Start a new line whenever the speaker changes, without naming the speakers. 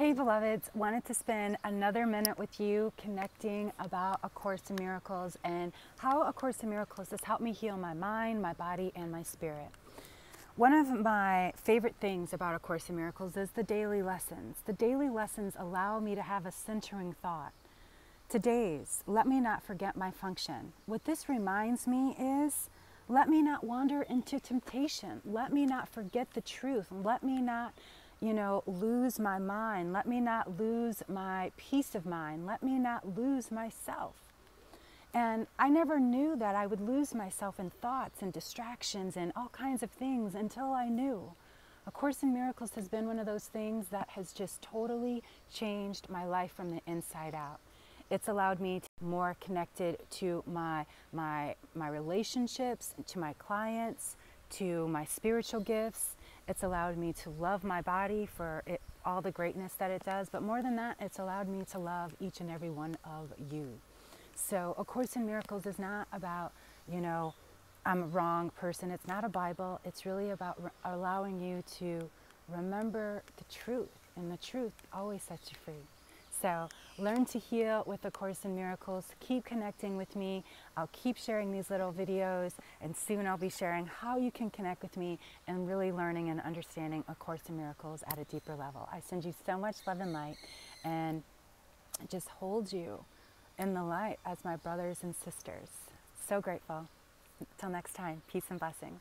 Hey, beloveds, wanted to spend another minute with you connecting about A Course in Miracles and how A Course in Miracles has helped me heal my mind, my body, and my spirit. One of my favorite things about A Course in Miracles is the daily lessons. The daily lessons allow me to have a centering thought. Today's, let me not forget my function. What this reminds me is, let me not wander into temptation. Let me not forget the truth. Let me not you know, lose my mind. Let me not lose my peace of mind. Let me not lose myself. And I never knew that I would lose myself in thoughts and distractions and all kinds of things until I knew. A Course in Miracles has been one of those things that has just totally changed my life from the inside out. It's allowed me to be more connected to my, my, my relationships, to my clients, to my spiritual gifts. It's allowed me to love my body for it, all the greatness that it does, but more than that, it's allowed me to love each and every one of you. So, A Course in Miracles is not about, you know, I'm a wrong person. It's not a Bible. It's really about re- allowing you to remember the truth, and the truth always sets you free. So learn to heal with A Course in Miracles. Keep connecting with me. I'll keep sharing these little videos, and soon I'll be sharing how you can connect with me and really learning and understanding A Course in Miracles at a deeper level. I send you so much love and light, and just hold you in the light as my brothers and sisters. So grateful. Until next time, peace and blessings.